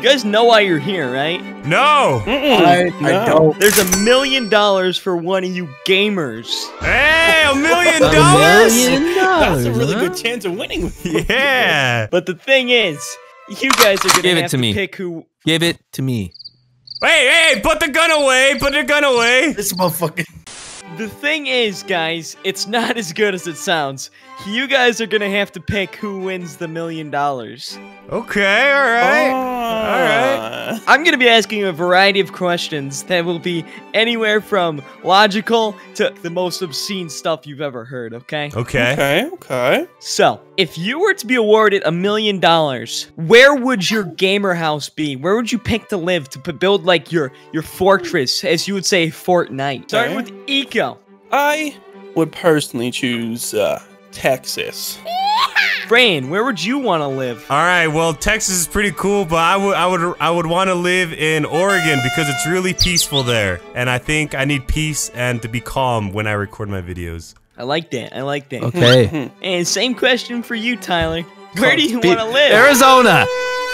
You guys know why you're here, right? No. I, I No. don't. There's a million dollars for one of you gamers. Hey, a million A dollars. That's a really huh? good chance of winning. with Yeah. But the thing is, you guys are gonna Give it have to to me. pick who. Give it to me. Hey, hey, put the gun away. Put the gun away. This motherfucker. The thing is, guys, it's not as good as it sounds. You guys are gonna have to pick who wins the million dollars. Okay, all right. All ah. right. I'm going to be asking a variety of questions that will be anywhere from logical to the most obscene stuff you've ever heard, okay? Okay. Okay. Okay. So, if you were to be awarded a million dollars, where would your gamer house be? Where would you pick to live to build like your your fortress, as you would say, Fortnite? Starting with Eco. I would personally choose uh, Texas. Fran, where would you want to live? All right. Well, Texas is pretty cool, but I would I would I would want to live in Oregon because it's really peaceful there, and I think I need peace and to be calm when I record my videos. I like that. I like that. Okay. And same question for you, Tyler. Where do you want to live? Arizona.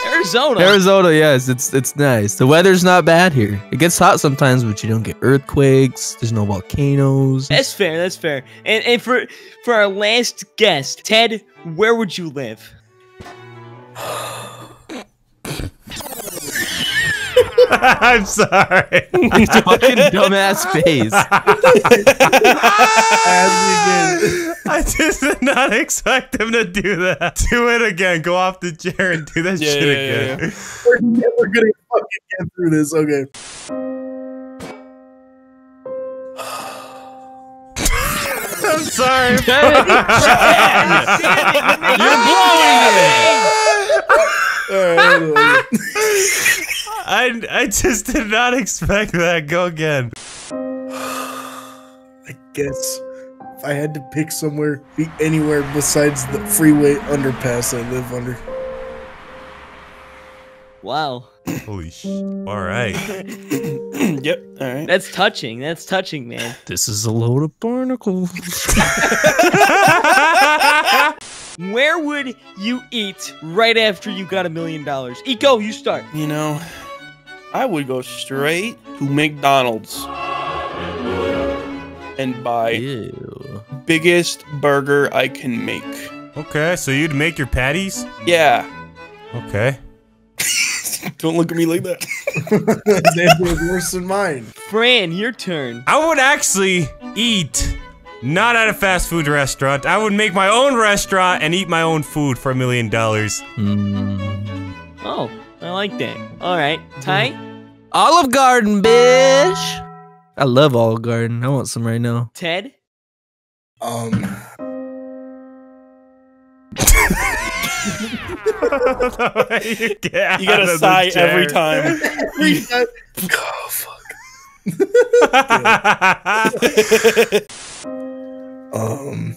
Arizona. Arizona, yes, it's it's nice. The weather's not bad here. It gets hot sometimes, but you don't get earthquakes. There's no volcanoes. That's fair. That's fair. And and for for our last guest, Ted, where would you live? I'm sorry. Fucking dumbass face. As we did. I just did not expect him to do that. Do it again. Go off the chair and do that Yeah, shit yeah, yeah, again. We're never gonna fucking get through this. Okay. I'm sorry. You're blowing it. Alright, anyway. I I just did not expect that. Go again. I guess if I had to pick somewhere, be anywhere besides the freeway underpass I live under. Wow, Holy sh! All right. yep. All right. that's touching. That's touching, man. This is a load of barnacles. Where would you eat right after you got a million dollars? Eco, you start. You know, I would go straight to McDonald's and buy Ew. biggest burger I can make. Okay, so you'd make your patties? Yeah. Okay. Don't look at me like that. that was worse than mine. Fran, your turn. I would actually eat not at a fast food restaurant. I would make my own restaurant and eat my own food for a million dollars. Mm. Oh, I like that. All right, Ty, Olive Garden, bitch. I love Olive Garden. I want some right now. Ted. Um, you You gotta of sigh every time. every time. Oh fuck. Um,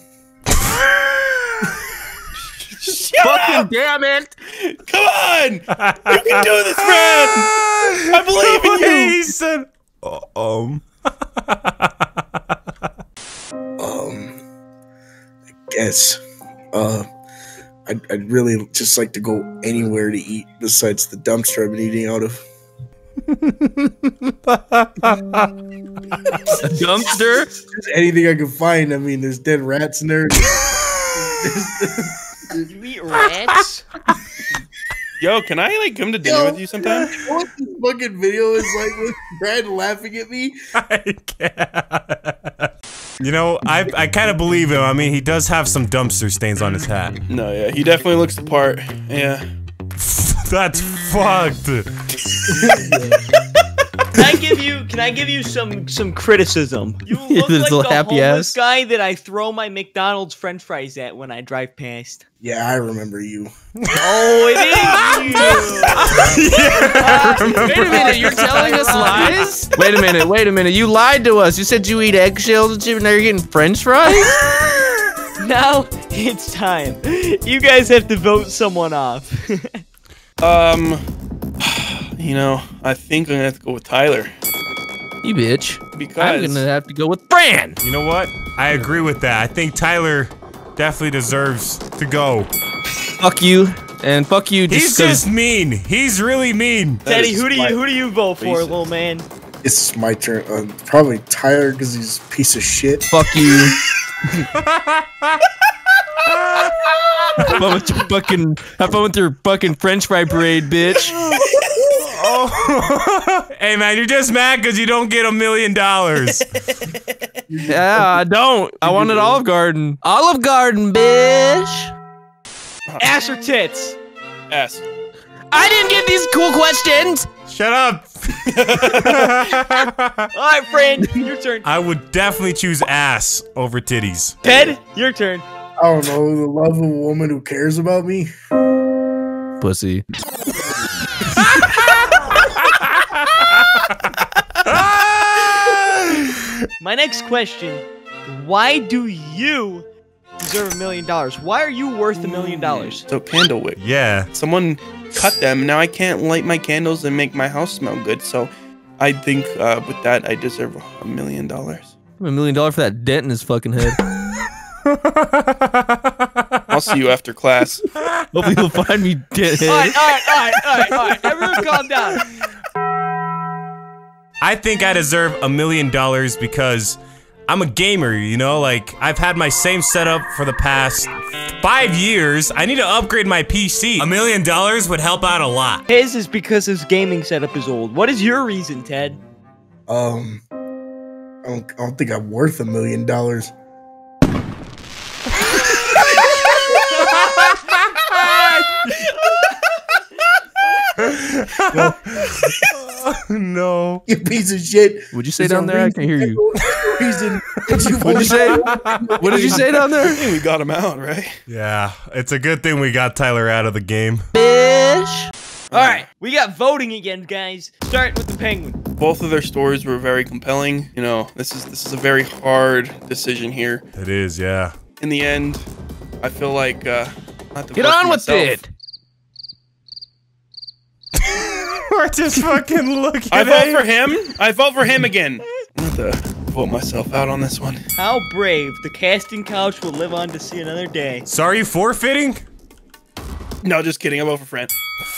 Fucking damn it! Come on! You can do this, Fred! I believe in you! He said, uh, um. um, I guess. Uh, I'd, I'd really just like to go anywhere to eat besides the dumpster I've been eating out of. A dumpster? Just anything I can find. I mean, there's dead rats in there. You eat rats? Yo, can I like come to dinner Yo. with you sometime? what this fucking video is like with Brad laughing at me? I can't. You know, I I kind of believe him. I mean, he does have some dumpster stains on his hat. No, yeah, he definitely looks the part. Yeah. That's fucked. Can I give you? Can I give you some some criticism? You look This like the happy homeless ass. guy that I throw my McDonald's French fries at when I drive past. Yeah, I remember you. Oh, it is you. Wait a minute, you're telling us lies? Wait a minute, wait a minute. You lied to us. You said you eat eggshells and shit, and now you're getting french fries? now it's time. You guys have to vote someone off. Um, you know, I think I'm gonna have to go with Tyler You bitch. Because I'm gonna have to go with Fran. You know what? I agree with that. I think Tyler definitely deserves to go. Fuck you. And fuck you. He's Just 'cause- just mean. He's really mean. That Teddy, who do you who do you vote for, reason. little man? It's my turn. Uh, probably Tyler because he's a piece of shit. fuck you. have fun with your fucking. Have fun with your fucking French fry parade, bitch. Oh. hey man, you're just mad because you don't get a million dollars. Yeah, I don't. I wanted Olive Garden. Olive Garden, bitch. Ass or tits? Ass. I didn't get these cool questions. Shut up. All right, friend, your turn. I would definitely choose ass over titties. Ted, your turn. I don't know the love of a woman who cares about me. Pussy. My next question: Why do you deserve a million dollars? Why are you worth a million dollars? So candle wick. Yeah. Someone cut them. Now I can't light my candles and make my house smell good. So I think uh, with that I deserve a million dollars. A million dollar for that dent in his fucking head. I'll see you after class. Hopefully you'll find me dead. All right, all right, all right, all right, all right. Everyone, calm down. I think I deserve a million dollars because I'm a gamer, you know? Like, I've had my same setup for the past five years. I need to upgrade my PC. A million dollars would help out a lot. His is because his gaming setup is old. What is your reason, Ted? Um, I don't, I don't think I'm worth a million dollars. no. You piece of shit. Would you say There's down there? I can hear you. Reason that you What'd you say? What did you say down there? Hey, we got him out, right? Yeah, it's a good thing we got Tyler out of the game. Bitch. All right, we got voting again, guys. Start with the penguin. Both of their stories were very compelling. You know, this is this is a very hard decision here. It is, yeah. In the end, I feel like uh, I have to Get on with myself. it. We're just fucking looking I vote for him. I vote for him again. I'm gonna vote myself out on this one. How brave. The casting couch will live on to see another day. Sorry, forfeiting? No, just kidding. I vote for Fran.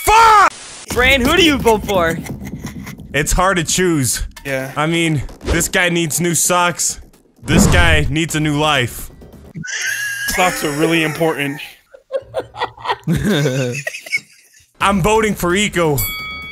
Fuck! Fran, who do you vote for? It's hard to choose. Yeah. I mean, this guy needs new socks. This guy needs a new life. Socks are really important. I'm voting for Eco.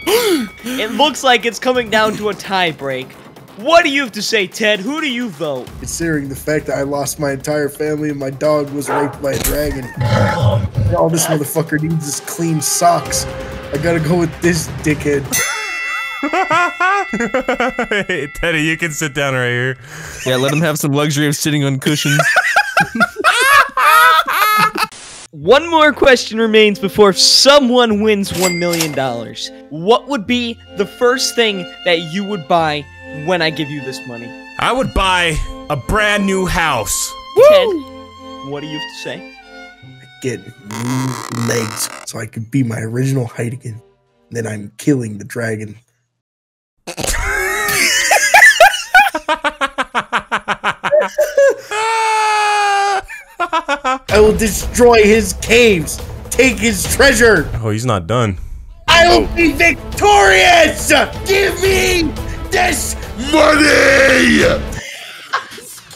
It looks like it's coming down to a tie break. What do you have to say, Ted? Who do you vote? Considering the fact that I lost my entire family and my dog was raped by a dragon. And all this motherfucker needs is clean socks. I gotta go with this dickhead. hey, Teddy, you can sit down right here. Yeah, let him have some luxury of sitting on cushions. One more question remains before someone wins $1 million. What would be the first thing that you would buy when I give you this money? I would buy a brand new house. Ted, what do you have to say? I Get new legs so I could be my original height again. Then I'm killing the dragon. I will destroy his caves, take his treasure. oh, he's not done. I will be victorious. Give me this money.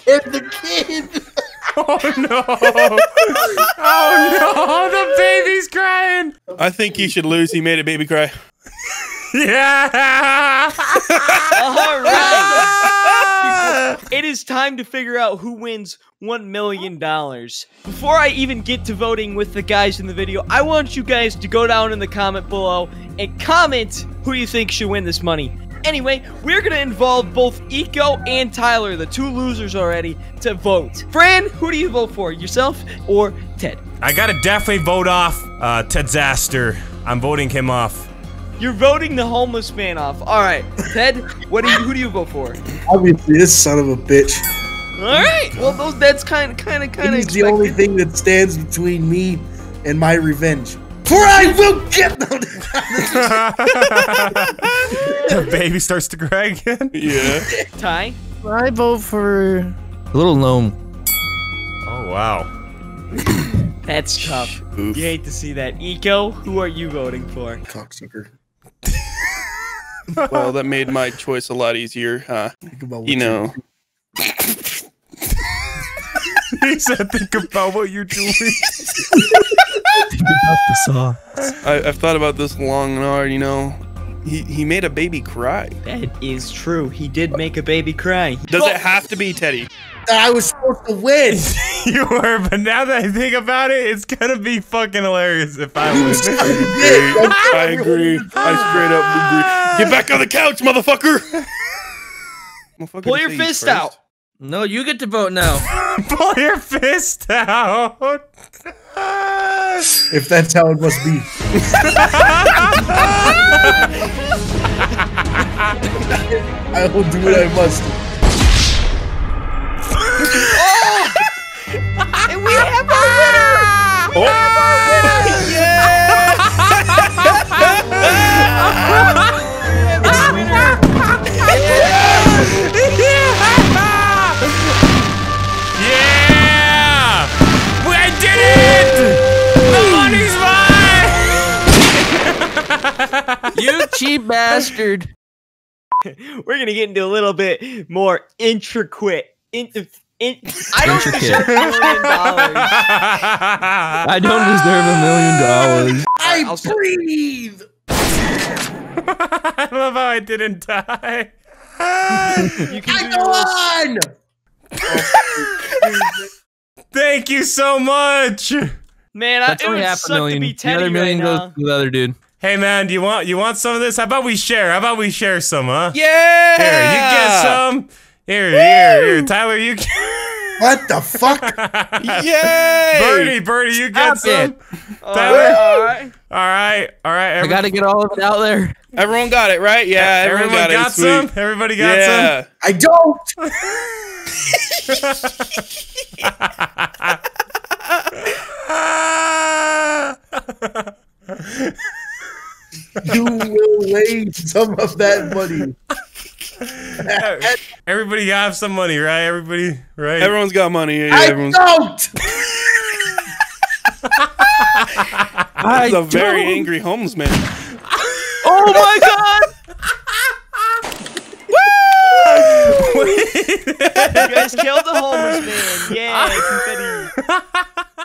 And the kid. Oh no! oh no! The baby's crying. I think he should lose. He made a baby cry. Yeah! All right. It is time to figure out who wins $1 million. Before I even get to voting with the guys in the video, I want you guys to go down in the comment below and comment who you think should win this money. Anyway, we're gonna involve both Eco and Tyler, the two losers already, to vote. Fran, who do you vote for? Yourself or Ted? I gotta definitely vote off uh, Ted Zaster. I'm voting him off. You're voting the homeless man off. Alright, Ted, what do you who do you vote for? Obviously, this son of a bitch. Alright, well those that's kinda kinda kinda He's the only thing that stands between me and my revenge. For I will get them. the baby starts to cry again. Yeah. Ty? I vote for a little gnome. Oh wow. That's tough. Oof. You hate to see that. Eco, who are you voting for? Cocksucker. Well, that made my choice a lot easier, huh? Think about what You know. he said, think about what you're doing. I, I've thought about this long and hard. You know, he he made a baby cry. That is true. He did make a baby cry. Does it have to be Teddy? I was supposed to win. you were, but now that I think about it, it's gonna be fucking hilarious if I win. I agree. I straight up agree. Get back on the couch, motherfucker. Motherfucker, Pull your fist first. out. No, you get to vote now. Pull your fist out. if that's how it must be. I will do what I must. Oh! And we have our winner! Oh, Yeah! Mine! You cheap bastard. We're gonna get into a little bit more intricate. In, in, I don't Intricate. deserve a million dollars. I don't deserve a million dollars. I I'll breathe. I love how I didn't die. You can I go on. Thank you so much. Man, I, That's it only would half a suck to million. be The Teddy other million right goes now. to the other dude. Hey man, do you want you want some of this? How about we share? How about we share some, huh? Yeah. Here, you get some. Here, here, here. Tyler, you get What the fuck? Yay! Birdie, Birdie, you get Stop some. All Tyler? right, all right. All right, all right. I gotta get all of it out there. Everyone got it, right? Yeah, everyone, everyone got, got, it. Sweet. some. Everybody got some. I don't. You will wait some of that money. Everybody have some money, right? Everybody, right? Everyone's got money. Yeah, I everyone's. don't. I He's a very don't. angry homeless man. Oh my god! you guys killed the homeless man. Yeah, confetti.